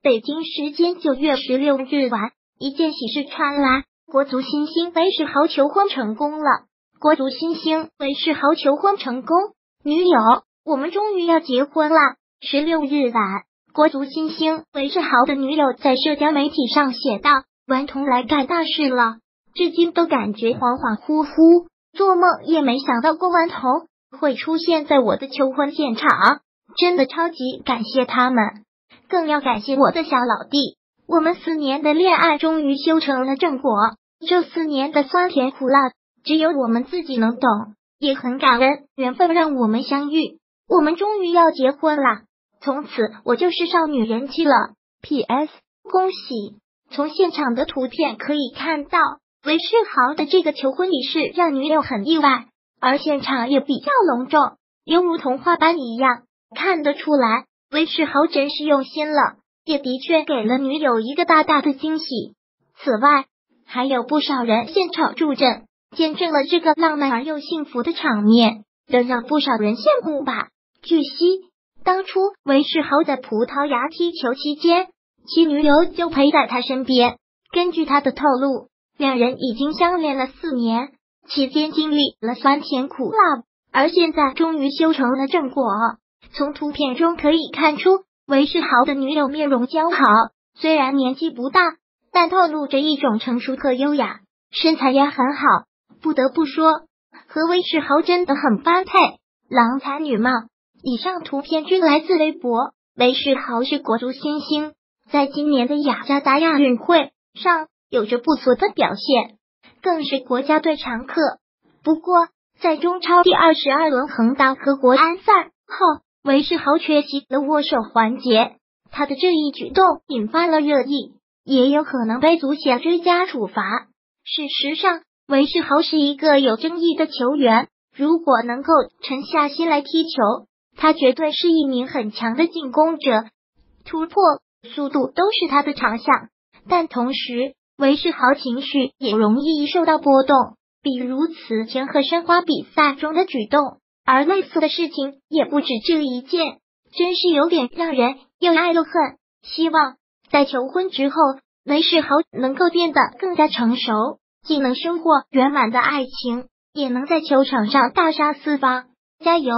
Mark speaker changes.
Speaker 1: 北京时间九月十六日晚，一件喜事传来，国足新星韦世豪求婚成功了。国足新星韦世豪求婚成功，女友，我们终于要结婚了。十六日晚，国足新星韦世豪的女友在社交媒体上写道：“顽童来干大事了，至今都感觉恍恍惚惚，做梦也没想到过顽童会出现在我的求婚现场，真的超级感谢他们。”更要感谢我的小老弟，我们四年的恋爱终于修成了正果。这四年的酸甜苦辣，只有我们自己能懂。也很感恩缘分让我们相遇，我们终于要结婚了。从此我就是少女人妻了。P.S. 恭喜！从现场的图片可以看到，韦世豪的这个求婚仪式让女友很意外，而现场也比较隆重，犹如童话般一样，看得出来。韦世豪真是用心了，也的确给了女友一个大大的惊喜。此外，还有不少人现场助阵，见证了这个浪漫而又幸福的场面，这让不少人羡慕吧。据悉，当初韦世豪在葡萄牙踢球期间，其女友就陪在他身边。根据他的透露，两人已经相恋了四年，期间经历了酸甜苦辣，而现在终于修成了正果。从图片中可以看出，韦世豪的女友面容姣好，虽然年纪不大，但透露着一种成熟和优雅，身材也很好。不得不说，和韦世豪真的很般配，郎才女貌。以上图片均来自微博。韦世豪是国足新星，在今年的雅加达亚运会上有着不错的表现，更是国家队常客。不过，在中超第二十二轮恒大和国安赛后。韦世豪缺席了握手环节，他的这一举动引发了热议，也有可能被足协追加处罚。事实上，韦世豪是一个有争议的球员，如果能够沉下心来踢球，他绝对是一名很强的进攻者，突破、速度都是他的长项。但同时，韦世豪情绪也容易受到波动，比如此前和申花比赛中的举动。而类似的事情也不止这一件，真是有点让人又爱又恨。希望在求婚之后，梅世豪能够变得更加成熟，既能收获圆满的爱情，也能在球场上大杀四方。加油！